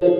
気合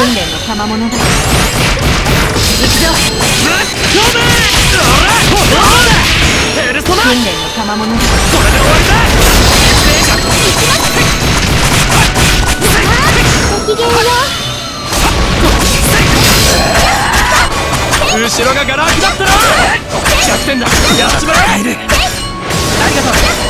訓練の賜物だ行くぞぶっ飛べほらどうだペルソナ訓練の賜物だこれで終わりだごきげんよ後ろがガラ空きだったら100点だやっちまえありがとう